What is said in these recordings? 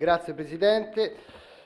Grazie Presidente.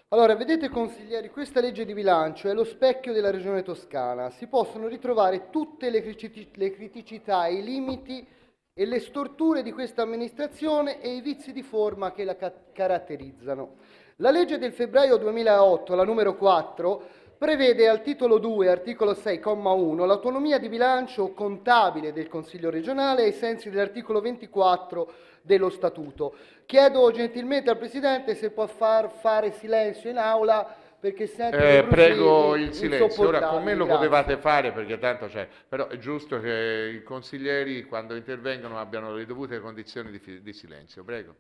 Allora, vedete consiglieri, questa legge di bilancio è lo specchio della Regione Toscana. Si possono ritrovare tutte le, criticità, i limiti e le storture di questa amministrazione e i vizi di forma che la ca caratterizzano. La legge del febbraio 2008, la numero 4, prevede al titolo 2, articolo 6,1, l'autonomia di bilancio contabile del Consiglio regionale ai sensi dell'articolo 24 dello Statuto. Chiedo gentilmente al Presidente se può far fare silenzio in aula perché sento eh, prego il silenzio. Ora con me lo grazie. potevate fare? Perché tanto c'è. Però è giusto che i consiglieri quando intervengono abbiano le dovute condizioni di, di silenzio. Prego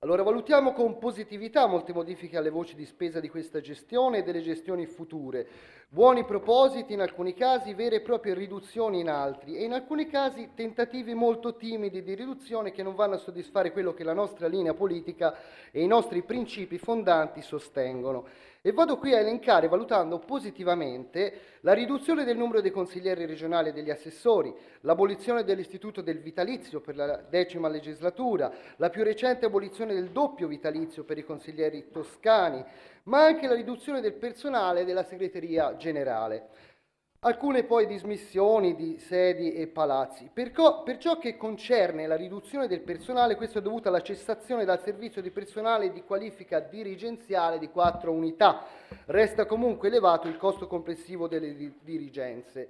allora valutiamo con positività molte modifiche alle voci di spesa di questa gestione e delle gestioni future. Buoni propositi in alcuni casi, vere e proprie riduzioni in altri e in alcuni casi tentativi molto timidi di riduzione che non vanno a soddisfare quello che la nostra linea politica e i nostri principi fondanti sostengono. E vado qui a elencare, valutando positivamente, la riduzione del numero dei consiglieri regionali e degli assessori, l'abolizione dell'istituto del vitalizio per la decima legislatura, la più recente abolizione del doppio vitalizio per i consiglieri toscani, ma anche la riduzione del personale della segreteria generale. Alcune poi dismissioni di sedi e palazzi. Per, per, ciò che concerne la riduzione del personale, questo è dovuto alla cessazione dal servizio di personale di qualifica dirigenziale di quattro unità. Resta comunque elevato il costo complessivo delle dirigenze.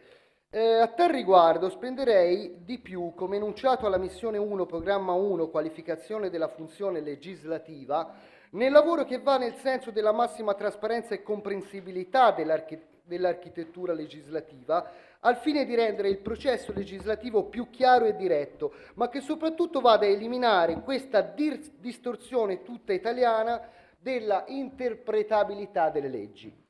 Eh, a tal riguardo spenderei di più, come enunciato alla missione 1, programma 1, qualificazione della funzione legislativa, nel lavoro che va nel senso della massima trasparenza e comprensibilità dell'architettura dell'architettura legislativa, al fine di rendere il processo legislativo più chiaro e diretto, ma che soprattutto vada a eliminare questa distorsione tutta italiana della interpretabilità delle leggi.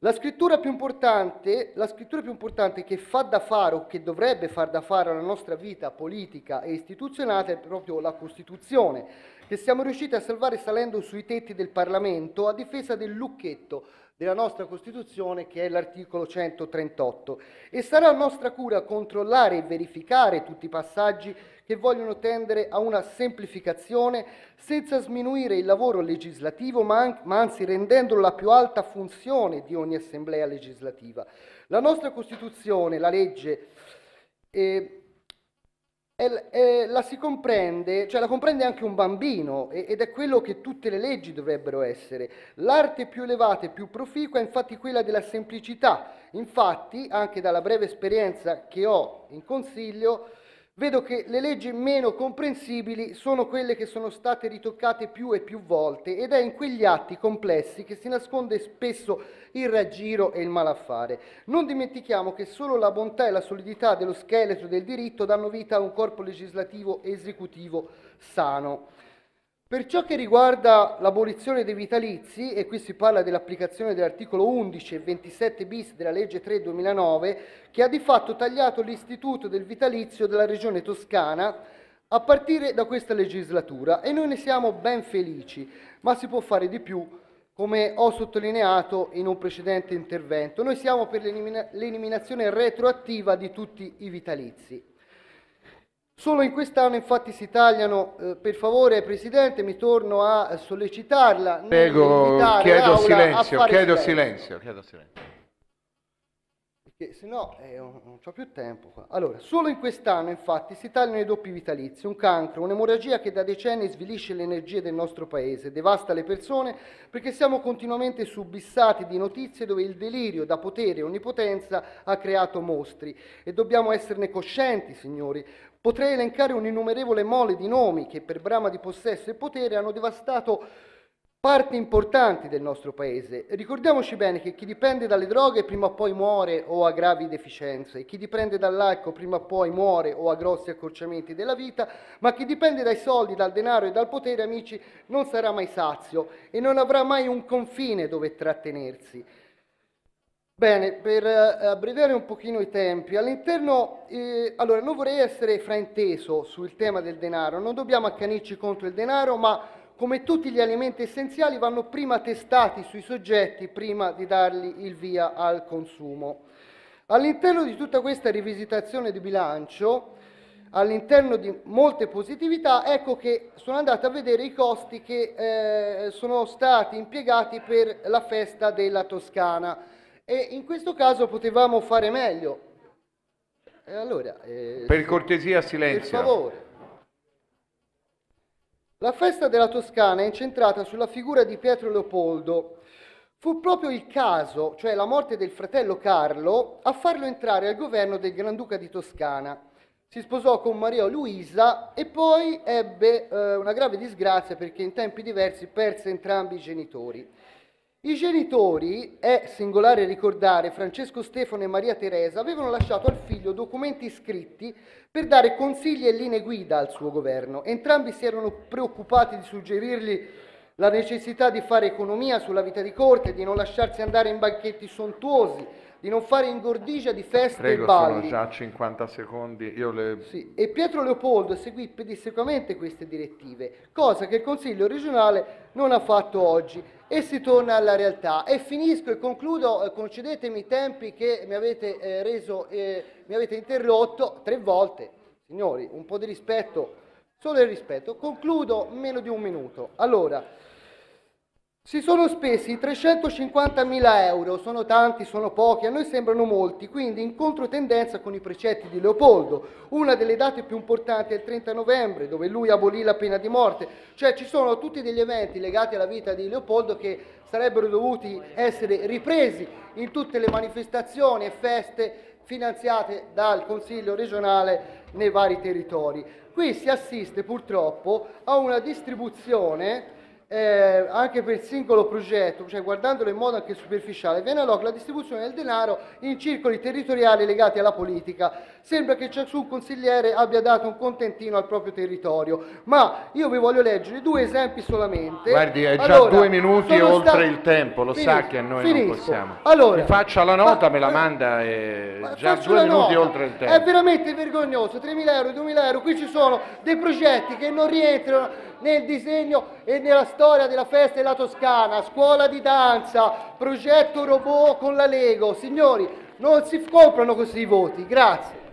La scrittura, più importante, la scrittura più importante che fa da fare o che dovrebbe far da fare alla nostra vita politica e istituzionale è proprio la Costituzione, che siamo riusciti a salvare salendo sui tetti del Parlamento a difesa del lucchetto della nostra Costituzione che è l'articolo 138 e sarà nostra cura controllare e verificare tutti i passaggi che vogliono tendere a una semplificazione senza sminuire il lavoro legislativo ma, anzi rendendolo la più alta funzione di ogni assemblea legislativa. La nostra Costituzione, la legge, eh, e, la si comprende, cioè la comprende anche un bambino ed è quello che tutte le leggi dovrebbero essere. L'arte più elevata e più proficua è infatti quella della semplicità. Infatti, anche dalla breve esperienza che ho in consiglio, vedo che le leggi meno comprensibili sono quelle che sono state ritoccate più e più volte ed è in quegli atti complessi che si nasconde spesso il raggiro e il malaffare. Non dimentichiamo che solo la bontà e la solidità dello scheletro del diritto danno vita a un corpo legislativo esecutivo sano. Per ciò che riguarda l'abolizione dei vitalizi, e qui si parla dell'applicazione dell'articolo 11 e 27 bis della legge 3 2009, che ha di fatto tagliato l'istituto del vitalizio della regione toscana a partire da questa legislatura e noi ne siamo ben felici, ma si può fare di più, come ho sottolineato in un precedente intervento. Noi siamo per l'eliminazione retroattiva di tutti i vitalizi. Solo in quest'anno infatti si tagliano, eh, per favore Presidente mi torno a sollecitarla. Prego, chiedo silenzio, chiedo silenzio, chiedo silenzio che se no eh, non ho più tempo. Qua. Allora, solo in quest'anno infatti si tagliano i doppi vitalizi, un cancro, un'emorragia che da decenni svilisce le energie del nostro paese, devasta le persone perché siamo continuamente subissati di notizie dove il delirio da potere e onnipotenza ha creato mostri e dobbiamo esserne coscienti, signori. Potrei elencare un'innumerevole mole di nomi che per brama di possesso e potere hanno devastato parti importanti del nostro paese. Ricordiamoci bene che chi dipende dalle droghe prima o poi muore o ha gravi deficienze, chi dipende dall'alcol prima o poi muore o ha grossi accorciamenti della vita, ma chi dipende dai soldi, dal denaro e dal potere, amici, non sarà mai sazio e non avrà mai un confine dove trattenersi. Bene, per uh, abbreviare un pochino i tempi, all'interno, eh, allora non vorrei essere frainteso sul tema del denaro, non dobbiamo accanirci contro il denaro, ma come tutti gli alimenti essenziali, vanno prima testati sui soggetti prima di dargli il via al consumo. All'interno di tutta questa rivisitazione di bilancio all'interno di molte positività, ecco che sono andato a vedere i costi che eh, sono stati impiegati per la festa della Toscana e in questo caso potevamo fare meglio. E allora, eh, per cortesia, silenzio. Per favore. La festa della Toscana è incentrata sulla figura di Pietro Leopoldo. Fu proprio il caso, cioè la morte del fratello Carlo, a farlo entrare al governo del Granduca di Toscana si sposò con Maria Luisa e poi ebbe eh, una grave disgrazia perché in tempi diversi perse entrambi i genitori. I genitori, è singolare ricordare, Francesco Stefano e Maria Teresa avevano lasciato al figlio documenti scritti per dare consigli e linee guida al suo governo. Entrambi si erano preoccupati di suggerirgli la necessità di fare economia sulla vita di corte, di non lasciarsi andare in banchetti sontuosi, di non fare ingordigia di feste Prego, e balli. sono già 50 secondi. Le... Sì. E Pietro Leopoldo seguì pedissequamente queste direttive, cosa che il Consiglio regionale non ha fatto oggi. E si torna alla realtà. E finisco e concludo, eh, concedetemi i tempi che mi avete eh, reso, eh, mi avete interrotto tre volte. Signori, un po' di rispetto, solo il rispetto. Concludo meno di un minuto. Allora, si sono spesi 350.000 euro, sono tanti, sono pochi, a noi sembrano molti, quindi in controtendenza con i precetti di Leopoldo. Una delle date più importanti è il 30 novembre, dove lui abolì la pena di morte, cioè ci sono tutti degli eventi legati alla vita di Leopoldo che sarebbero dovuti essere ripresi in tutte le manifestazioni e feste finanziate dal Consiglio regionale nei vari territori. Qui si assiste purtroppo a una distribuzione eh, anche per il singolo progetto, cioè guardandolo in modo anche superficiale, viene allora la distribuzione del denaro in circoli territoriali legati alla politica. Sembra che ciascun consigliere abbia dato un contentino al proprio territorio, ma io vi voglio leggere due esempi solamente. Guardi, è già allora, due minuti oltre sta... il tempo, lo finisco, sa che noi finisco. non possiamo. Allora, mi faccia la nota, ma, me la manda e già due minuti nota. oltre il tempo. È veramente vergognoso, 3.000 euro, 2.000 euro, qui ci sono dei progetti che non rientrano nel disegno e nella storia della festa della Toscana, scuola di danza, progetto robot con la Lego. Signori, non si comprano così i voti. Grazie.